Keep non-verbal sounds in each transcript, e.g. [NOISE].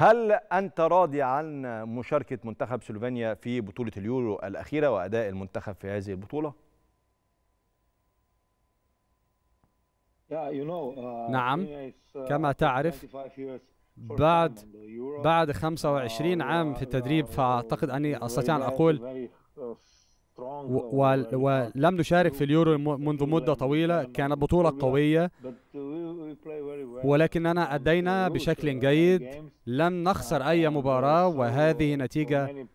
هل أنت راضي عن مشاركة منتخب سلوفينيا في بطولة اليورو الأخيرة وأداء المنتخب في هذه البطولة؟ نعم. كما تعرف بعد بعد 25 عام في التدريب فأعتقد أني أستطيع أن أقول ولم نشارك في اليورو منذ مدة طويلة كانت بطولة قوية. ولكننا أدينا بشكل جيد لم نخسر أي مباراة وهذه نتيجة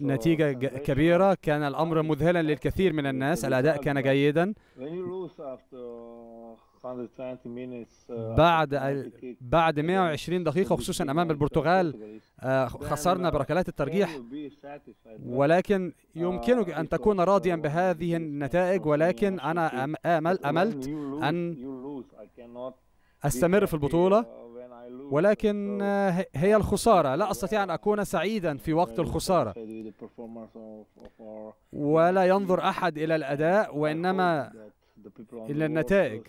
نتيجة كبيرة. كان الأمر مذهلا للكثير من الناس. الأداء كان جيدا. بعد بعد 120 دقيقة خصوصا أمام البرتغال خسرنا بركلات الترجيح. ولكن يمكنك أن تكون راضيا بهذه النتائج. ولكن أنا أمل أملت أن أستمر في البطولة. ولكن هي الخسارة. لا أستطيع أن أكون سعيدا في وقت الخسارة. ولا ينظر أحد إلى الأداء وإنما إلى النتائج.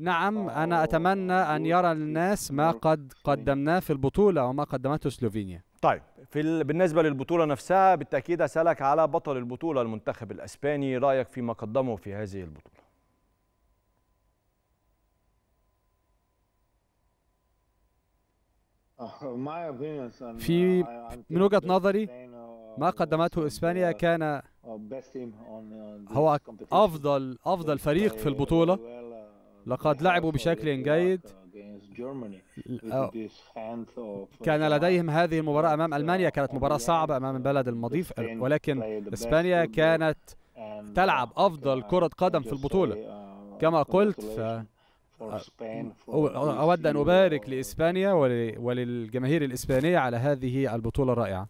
نعم أنا أتمنى أن يرى الناس ما قد قدمناه في البطولة وما قدمته سلوفينيا. طيب في ال... بالنسبة للبطولة نفسها بالتأكيد أسألك على بطل البطولة المنتخب الأسباني. رأيك فيما قدمه في هذه البطولة؟ [LAUGHS] في من وجهة نظري ما قدمته إسبانيا كان هو أفضل أفضل فريق في البطولة. لقد لعبوا بشكل جيد. كان لديهم هذه المباراة أمام ألمانيا كانت مباراة صعبة أمام البلد المضيف. ولكن إسبانيا كانت تلعب أفضل كرة قدم في البطولة. كما قلت أود أن أبارك لإسبانيا وللجماهير الإسبانية على هذه البطولة الرائعة.